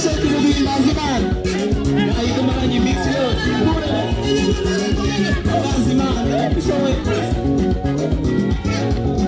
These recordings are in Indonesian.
Thank you.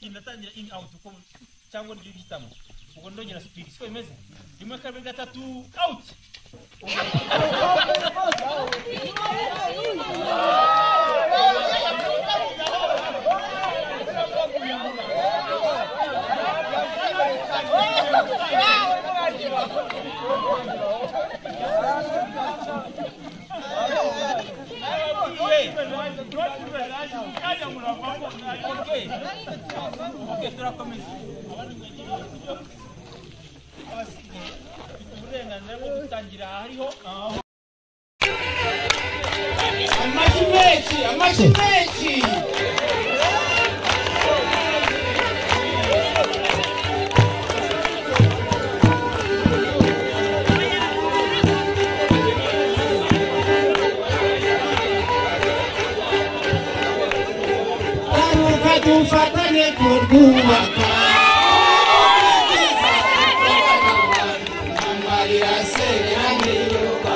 inatangira in out uko cyangwa niryo uhitamo ubwo ndongera speed siko bimeze rimwe kabiri gatatu out Okay. Uburenganzira bwo gutangira hariho amashyi menshi amashyi menshi tufatane kuduwa Maria Senhora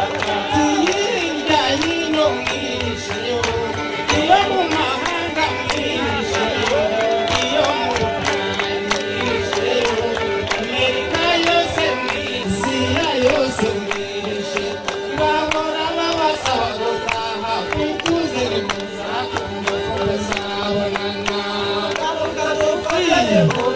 Amen.